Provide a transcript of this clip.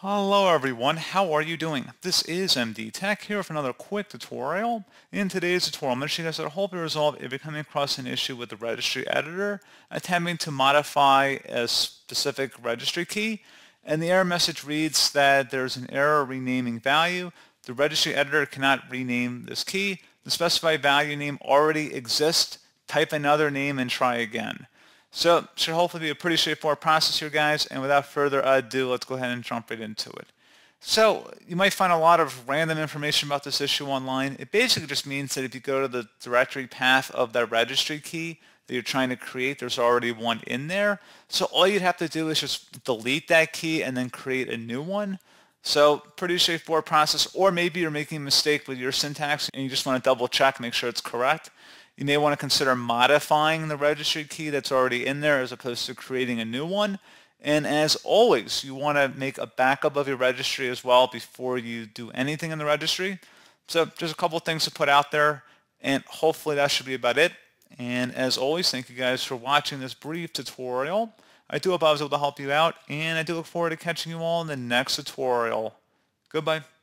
Hello everyone, how are you doing? This is MD Tech here with another quick tutorial. In today's tutorial, I'm going to show you guys how to you resolve if you're coming across an issue with the registry editor attempting to modify a specific registry key. And the error message reads that there's an error renaming value. The registry editor cannot rename this key. The specified value name already exists. Type another name and try again. So should hopefully be a pretty straightforward process here, guys. And without further ado, let's go ahead and jump right into it. So you might find a lot of random information about this issue online. It basically just means that if you go to the directory path of that registry key that you're trying to create, there's already one in there. So all you'd have to do is just delete that key and then create a new one. So pretty straightforward process. Or maybe you're making a mistake with your syntax and you just want to double check, make sure it's correct. You may want to consider modifying the registry key that's already in there as opposed to creating a new one. And as always, you want to make a backup of your registry as well before you do anything in the registry. So just a couple things to put out there, and hopefully that should be about it. And as always, thank you guys for watching this brief tutorial. I do hope I was able to help you out, and I do look forward to catching you all in the next tutorial. Goodbye.